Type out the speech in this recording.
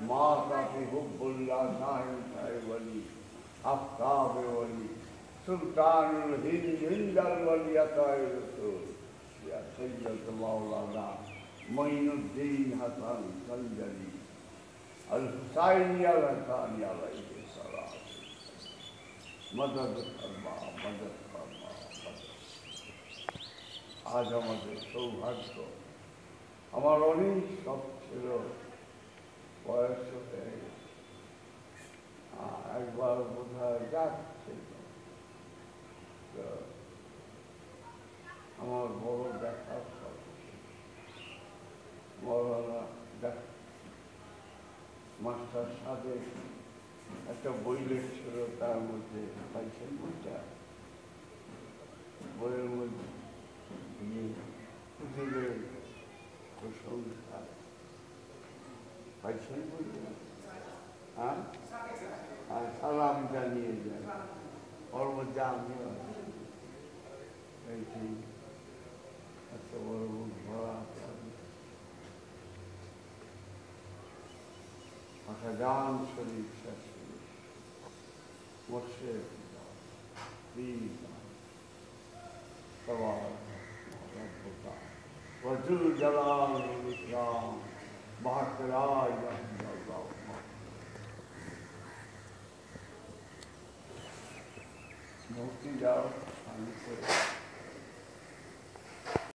fi हुब्बुल्लाह Sahib Sahib वली आफ्ताब वली सुल्तानुल हिंद हिंदल वली अताए रसूल या सैयद मौलाना मोइनुद्दीन हसन संजली अल हुसैन अल हसन अलैहि सलाम मदद फरमा मदद फरमा मदद আজ আমাদের সৌভাগ্য আমার অনেক শখ ছিল বয়স হয়ে একবার বোধ হয় আমার বড় দেখার। মৌলানা মাস্টার সাথে একটা বই লিখছিল তার মধ্যে পাইছেন বইটা বইয়ের মধ্যে ইয়ে वैष्णव सलाम जानिए जाए और वो जानिए ऐसे अच्छा और वो बड़ा भगवान शरीर शशि वर्षे please Maharaja Mukti Jao Hanu